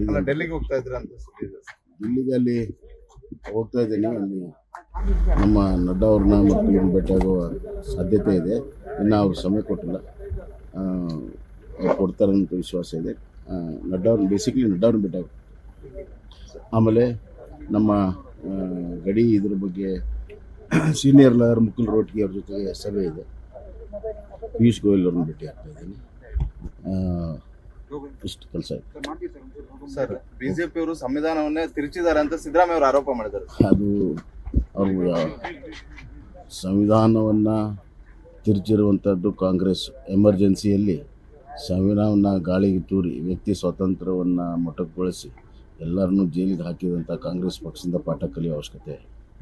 ಅಲ್ಲ ಡೆಲ್ಲಿಗೆ ಹೋಗ್ತಾ ಇದ್ರ ಅಂತ ಸುದ್ದಿ ಇದೆ ಸರ್. ಇಲ್ಲಿಗೆ ಅಲ್ಲಿ ಹೋಗ್ತಾ ಇದ್ದೀನಿ ಅಲ್ಲಿ ನಮ್ಮ ನಡ್ಡಾ ಅವ್ರನ್ನ ಇವ್ರನ್ನ ಭೇಟಿಯಾಗುವ ಸಾಧ್ಯತೆ ಇದೆ. ಇನ್ನು ಅವ್ರು ಸಮಯ ಕೊಟ್ಟಿಲ್ಲ. ಆ, ಅವ್ರು ಕೊಡ್ತಾರೆ ಅಂತ ವಿಶ್ವಾಸ ಇದೆ. ಆ, ನಡ್ಡಾ ಅವ್ರನ್ನ ಬೇಸಿಕ್ಲಿ ನಡ್ಡಾ ಅವ್ರನ್ನ ಭೇಟಿ ಆಗ್ಬೇಕು. ಆಮೇಲೆ ನಮ್ಮ ಆ, ಗಡಿ ಇದ್ರ ಬಗ್ಗೆ ಸೀನಿಯರ್ ಲಾಯರ್ ಮುಕುಲ್ ರೋಟ್ಗಿ ಅವ್ರ ಜೊತೆಗೆ ಸಭೆ ಇದೆ. ಪಿಯೂಷ್ ಗೋಯಲ್ ಅವ್ರನ್ನ ಭೇಟಿ ಆಗ್ತಾ ಇದ್ದೀನಿ. ಆ, ಇಷ್ಟು ಕೆಲಸ ಇದೆ. ಸರ್ ಬಿಜೆಪಿ ಅವರು ಸಂವಿಧಾನವನ್ನೇ ತಿರುಚಿದ್ದಾರೆ ಅಂತ ಸಿದ್ದರಾಮಯ್ಯ ಅವರು ಆರೋಪ ಮಾಡಿದ್ದಾರೆ. ಅದು ಅವರು ಸಂವಿಧಾನವನ್ನು ತಿರುಚಿರುವಂಥದ್ದು ಕಾಂಗ್ರೆಸ್. ಎಮರ್ಜೆನ್ಸಿಯಲ್ಲಿ ಸಂವಿಧಾನವನ್ನು ಗಾಳಿಗೆ ತೂರಿ ವ್ಯಕ್ತಿ ಸ್ವಾತಂತ್ರ್ಯವನ್ನು ಮೊಟಕುಗೊಳಿಸಿ ಎಲ್ಲರನ್ನೂ ಜೈಲಿಗೆ ಹಾಕಿದಂಥ ಕಾಂಗ್ರೆಸ್ ಪಕ್ಷದಿಂದ ಪಾಠ ಕಲಿಯುವ ಅವಶ್ಯಕತೆ